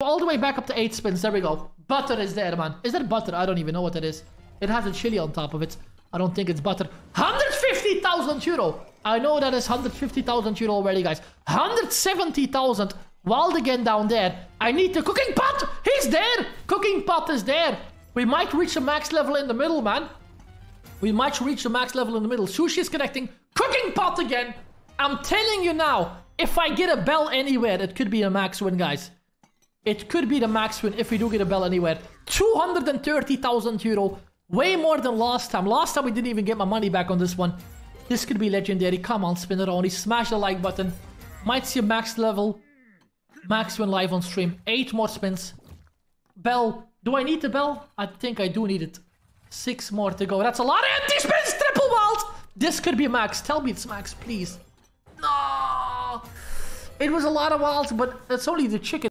All the way back up to 8 spins. There we go. Butter is there, man. Is that butter? I don't even know what it is. It has a chili on top of it. I don't think it's butter. 150,000 euro. I know that is 150,000 euro already, guys. 170,000. Wild again down there. I need the cooking pot. He's there. Cooking pot is there. We might reach the max level in the middle, man. We might reach the max level in the middle. Sushi is connecting. Cooking pot again. I'm telling you now, if I get a bell anywhere, it could be a max win, guys. It could be the max win if we do get a bell anywhere. 230,000 euro. Way more than last time. Last time we didn't even get my money back on this one. This could be legendary. Come on, spin it only. Smash the like button. Might see a max level. Max win live on stream. Eight more spins. Bell. Do I need the bell? I think I do need it. Six more to go. That's a lot of empty spins. Triple vault. This could be max. Tell me it's max, please. No. It was a lot of wilds, but it's only the chicken.